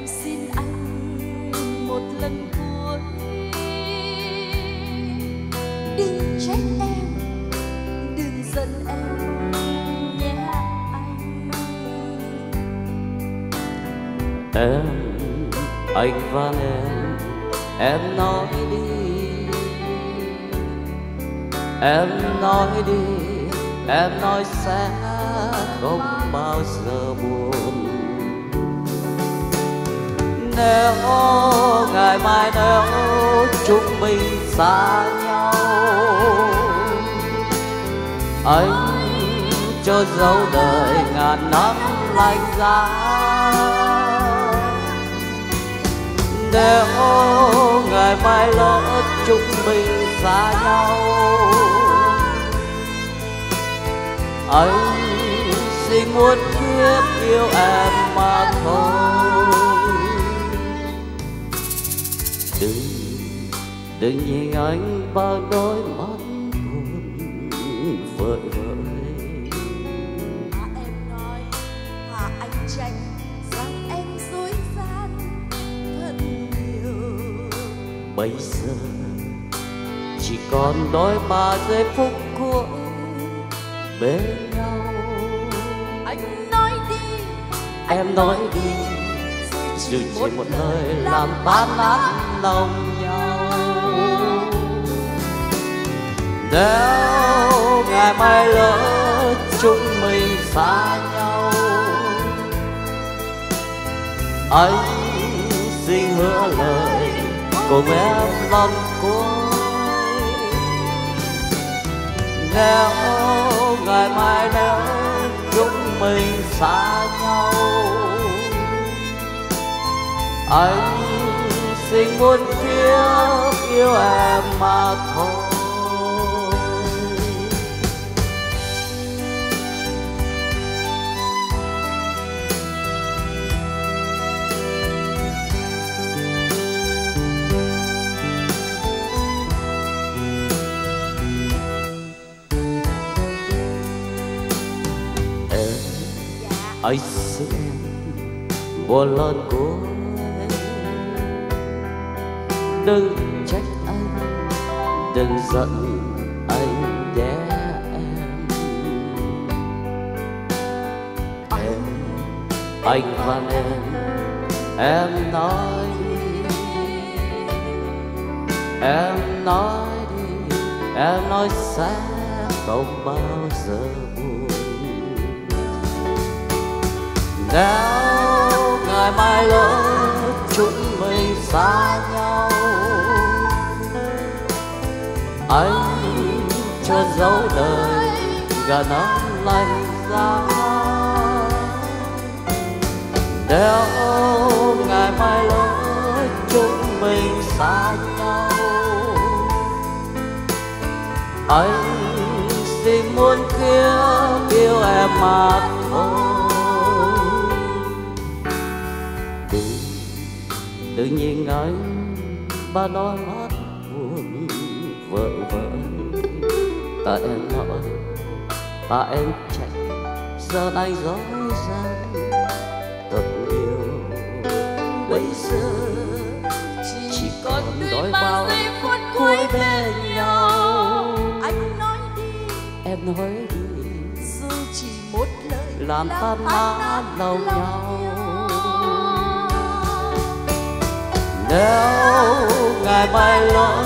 em xin anh một lần cuối đừng trách em, đừng giận em, nhé anh. Em, anh và em em nói đi. Em nói đi, em nói sẽ không bao giờ buồn. Nếu ngày mai nếu chúng mình xa nhau. Anh cho dấu đời ngàn năm lạnh giá. Nếu ngày mai lỡ chúng mình xa nhau. Anh xin muốn kiếp yêu em đừng nhìn anh bao đôi mắt buồn vơi vợi. Mà em nói và anh trách rằng em dối gian thật nhiều. Bây giờ chỉ còn đôi ba giây phút cuối bên nhau. Anh nói đi em nói đi dù chỉ một lời làm tan nát lòng nhau nếu ngày mai lỡ chúng mình xa nhau anh xin hứa lời cùng em lần cuối. Nếu ngày mai nếu chúng mình xa nhau anh xin muốn kiếp yêu em mà thôi. Anh xin em lon của cuối đừng trách anh, đừng giận anh nhé em. Em, anh và em em nói đi. Em nói đi, em nói sẽ không bao giờ nếu ngày mai lỡ chúng mình xa nhau. Anh cho dấu đời gần ấm lạnh ra. nếu ngày mai lỡ chúng mình xa nhau. Anh xin muốn kia, yêu em mà thôi. Đừng nhìn anh ba đôi mắt buồn vợ vợ ta em nói ta em trách giờ này dối gian thật nhiều bây giờ chỉ còn đôi ba giây phút cuối bên nhau. anh nói đi. Em nói đi. Dù chỉ một lời làm tan nát lòng nhau nếu ngày mai lỡ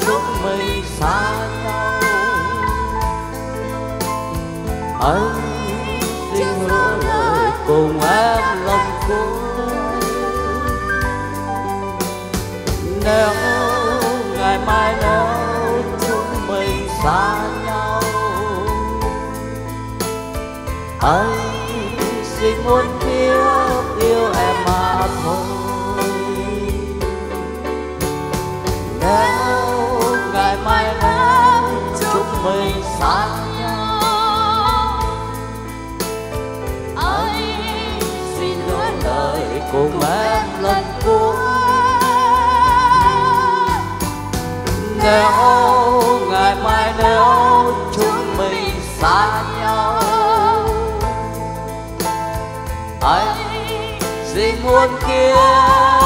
chúng mình xa nhau. Anh xin hứa lời cùng em lần cuối nếu ngày mai nếu chúng mình xa nhau. Anh xin muốn yêu ngày mai nếu chúng mình xa nhau. Anh xin hứa lời cùng em lần cuối. Nếu ngày mai nếu chúng mình xa nhau. Anh xin muôn kia